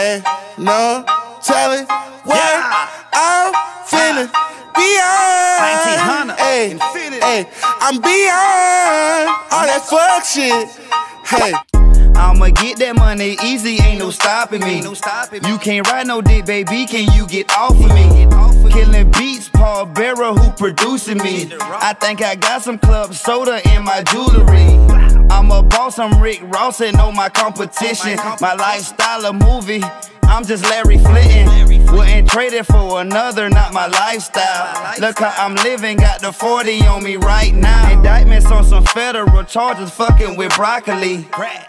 Ain't no telling what yeah. I'm feeling beyond. Hey, hey, I'm beyond all that fuck shit. Hey. I'ma get that money easy, ain't no stopping me. You can't ride no dick, baby, can you get off of me? Killing beats, Paul Bearer, who producing me. I think I got some club soda in my jewelry. I'm Rick Ross, and know my competition. My lifestyle a movie. I'm just Larry Flynt. Wouldn't trade it for another, not my lifestyle. Look how I'm living, got the 40 on me right now. Indictments on some federal charges, fucking with broccoli.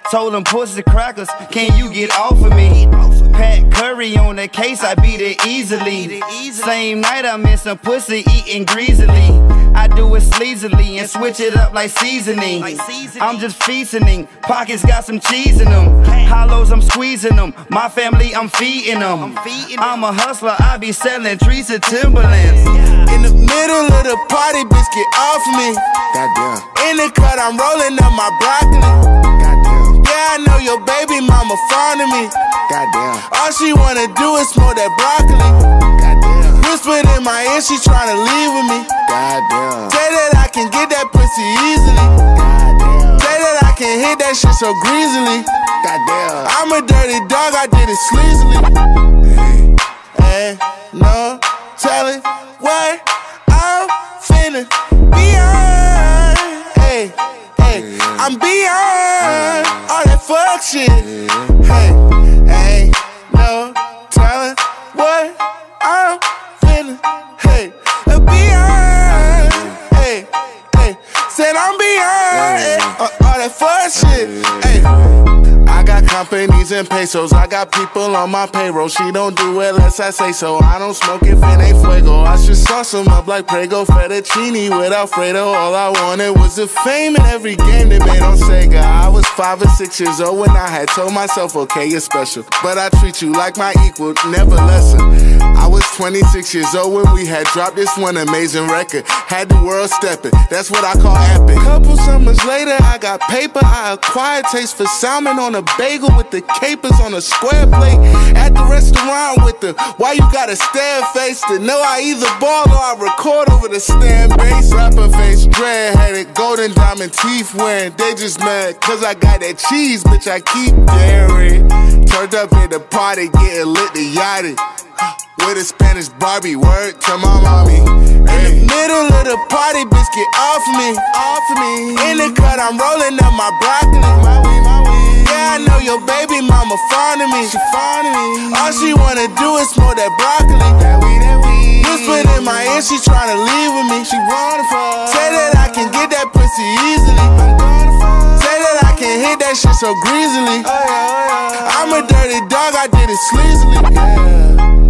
Told them pussy crackers, can you get off of me? Pat Curry on the case, I beat it easily. Same night I'm in some pussy eating greasily. I do switch it up like seasoning. I'm just feasting, pockets got some cheese in them. Hollows, I'm squeezing them. My family, I'm feeding them. I'm a hustler, I be selling trees to Timberlands. In the middle of the party, bitch, get off me. Goddamn. In the cut, I'm rolling up my broccoli. Goddamn. Yeah, I know your baby mama fond of me. Goddamn. All she wanna do is smoke that broccoli. Goddamn. Whispered in my ear, she tryna leave with me. Goddamn. Pussy easily. Goddamn. Say that I can hit that shit so greasily. Goddamn. I'm a dirty dog, I did it sleazily. Hey, no telling what I'm feeling beyond. Hey, hey, I'm beyond all that fuck shit. Companies and pesos. I got people on my payroll. She don't do it unless I say so. I don't smoke if it ain't fuego. I should sauce them up like Prego fettuccine with Alfredo. All I wanted was the fame in every game they made on Sega. I was five or six years old when I had told myself, okay, you're special. But I treat you like my equal, never lesser. I was 26 years old when we had dropped this one amazing record. Had the world stepping, that's what I call epic. Couple summers later, I got paper. I acquired taste for salmon on a bagel with the capers on a square plate. At the restaurant with the why you got a stare face to know I either ball or I record over the stand bass. Rapper face, dread headed, golden diamond teeth wearing. They just mad cause I got that cheese, bitch. I keep daring. Turned up at the party, getting lit the yachty. With a Spanish Barbie, word to my mommy. In the middle of the party, bitch, get off me, off me. In the cut, I'm rolling up my broccoli. My weed, my weed. Yeah, I know your baby mama fond of me. She fond of me. All she wanna do is smoke that broccoli. That weed, that weed. Whispered in my ear, she tryna leave with me. She wanna fuck. Say that I can get that pussy easily. I'm gonna fuck. Say that I can hit that shit so greasily. Oh, yeah, oh, yeah. I'm a dirty dog, I did it sleazily. Yeah.